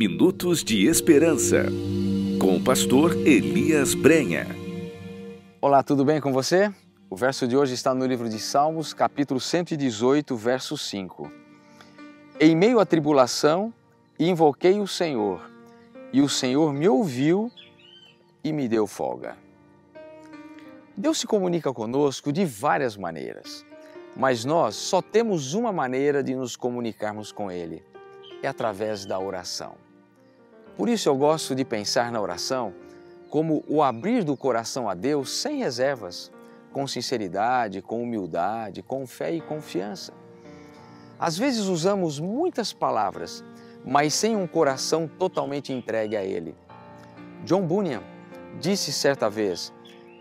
Minutos de Esperança, com o pastor Elias Brenha. Olá, tudo bem com você? O verso de hoje está no livro de Salmos, capítulo 118, verso 5. Em meio à tribulação, invoquei o Senhor, e o Senhor me ouviu e me deu folga. Deus se comunica conosco de várias maneiras, mas nós só temos uma maneira de nos comunicarmos com Ele: é através da oração. Por isso eu gosto de pensar na oração como o abrir do coração a Deus sem reservas, com sinceridade, com humildade, com fé e confiança. Às vezes usamos muitas palavras, mas sem um coração totalmente entregue a Ele. John Bunyan disse certa vez: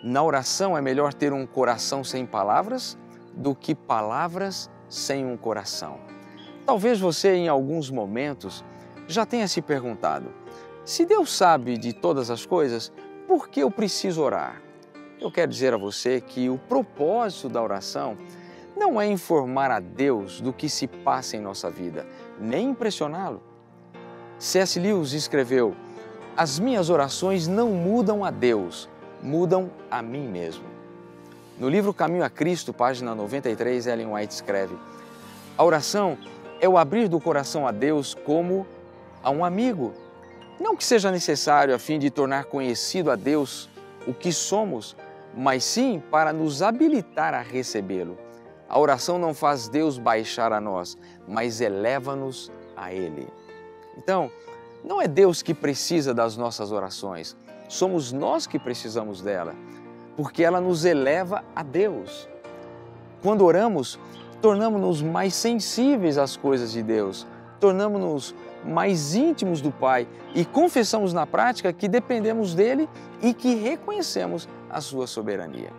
na oração é melhor ter um coração sem palavras do que palavras sem um coração. Talvez você, em alguns momentos, já tenha se perguntado: se Deus sabe de todas as coisas, por que eu preciso orar? Eu quero dizer a você que o propósito da oração não é informar a Deus do que se passa em nossa vida, nem impressioná-lo. C.S. Lewis escreveu: As minhas orações não mudam a Deus, mudam a mim mesmo. No livro Caminho a Cristo, página 93, Ellen White escreve: A oração é o abrir do coração a Deus como a um amigo. Não que seja necessário a fim de tornar conhecido a Deus o que somos, mas sim para nos habilitar a recebê-lo. A oração não faz Deus baixar a nós, mas eleva-nos a Ele. Então, não é Deus que precisa das nossas orações, somos nós que precisamos dela, porque ela nos eleva a Deus. Quando oramos, tornamos-nos mais sensíveis às coisas de Deus, tornamos-nos mais íntimos do Pai e confessamos na prática que dependemos dele e que reconhecemos a sua soberania.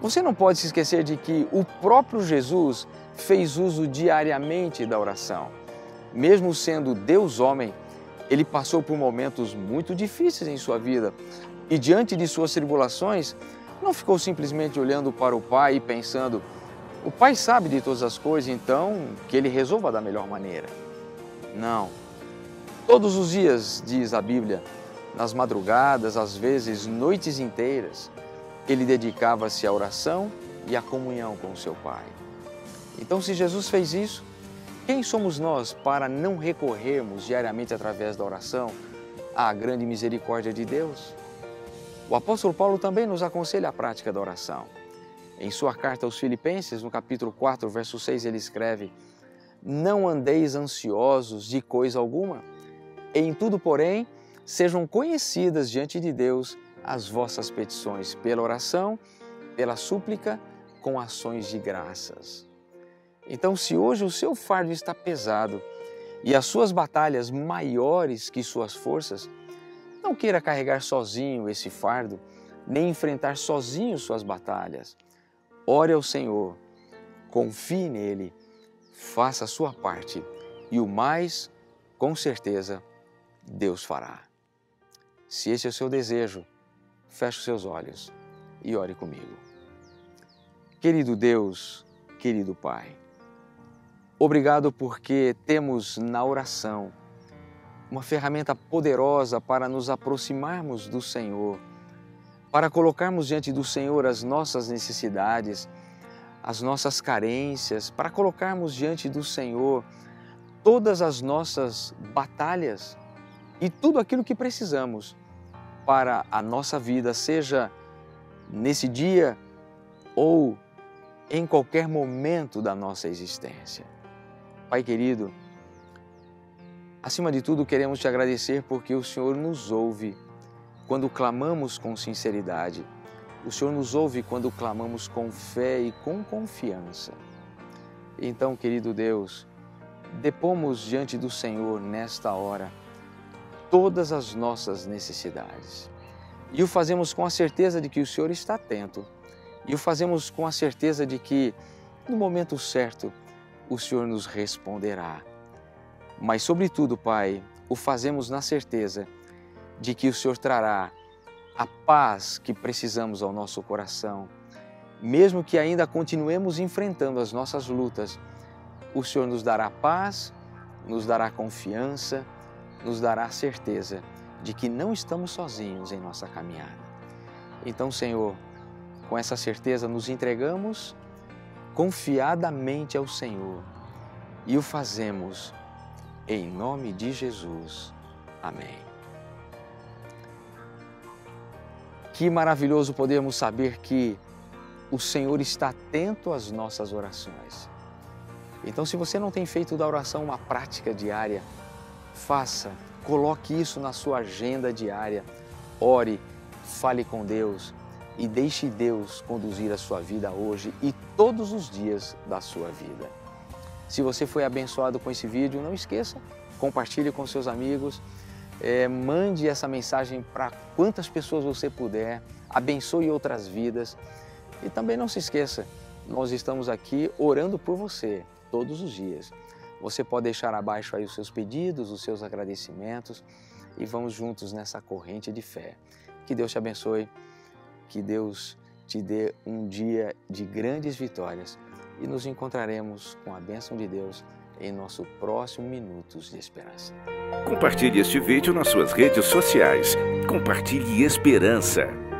Você não pode se esquecer de que o próprio Jesus fez uso diariamente da oração. Mesmo sendo Deus homem, ele passou por momentos muito difíceis em sua vida e, diante de suas tribulações, não ficou simplesmente olhando para o Pai e pensando: o Pai sabe de todas as coisas, então que ele resolva da melhor maneira. Não. Todos os dias, diz a Bíblia, nas madrugadas, às vezes noites inteiras, ele dedicava-se à oração e à comunhão com o seu Pai. Então, se Jesus fez isso, quem somos nós para não recorrermos diariamente através da oração à grande misericórdia de Deus? O apóstolo Paulo também nos aconselha a prática da oração. Em sua carta aos Filipenses, no capítulo 4, verso 6, ele escreve: Não andeis ansiosos de coisa alguma, em tudo, porém, sejam conhecidas diante de Deus as vossas petições pela oração, pela súplica, com ações de graças. Então, se hoje o seu fardo está pesado e as suas batalhas maiores que suas forças, não queira carregar sozinho esse fardo, nem enfrentar sozinho suas batalhas. Ore ao Senhor, confie nele, faça a sua parte e o mais, com certeza, Deus fará. Se esse é o seu desejo, feche os seus olhos e ore comigo. Querido Deus, querido Pai, obrigado porque temos na oração uma ferramenta poderosa para nos aproximarmos do Senhor para colocarmos diante do Senhor as nossas necessidades, as nossas carências, para colocarmos diante do Senhor todas as nossas batalhas e tudo aquilo que precisamos para a nossa vida, seja nesse dia ou em qualquer momento da nossa existência. Pai querido, acima de tudo queremos te agradecer porque o Senhor nos ouve quando clamamos com sinceridade. O Senhor nos ouve quando clamamos com fé e com confiança. Então, querido Deus, depomos diante do Senhor nesta hora todas as nossas necessidades. E o fazemos com a certeza de que o Senhor está atento. E o fazemos com a certeza de que, no momento certo, o Senhor nos responderá. Mas, sobretudo, Pai, o fazemos na certeza de que o Senhor trará a paz que precisamos ao nosso coração. Mesmo que ainda continuemos enfrentando as nossas lutas, o Senhor nos dará paz, nos dará confiança nos dará certeza de que não estamos sozinhos em nossa caminhada. Então, Senhor, com essa certeza nos entregamos confiadamente ao Senhor e o fazemos em nome de Jesus. Amém. Que maravilhoso podermos saber que o Senhor está atento às nossas orações. Então, se você não tem feito da oração uma prática diária, faça, coloque isso na sua agenda diária. Ore, fale com Deus e deixe Deus conduzir a sua vida hoje e todos os dias da sua vida. Se você foi abençoado com esse vídeo, não esqueça, compartilhe com seus amigos, é, mande essa mensagem para quantas pessoas você puder, abençoe outras vidas e também não se esqueça, nós estamos aqui orando por você todos os dias. Você pode deixar abaixo aí os seus pedidos, os seus agradecimentos e vamos juntos nessa corrente de fé. Que Deus te abençoe, que Deus te dê um dia de grandes vitórias e nos encontraremos com a bênção de Deus em nosso próximo Minutos de Esperança. Compartilhe este vídeo nas suas redes sociais. Compartilhe esperança.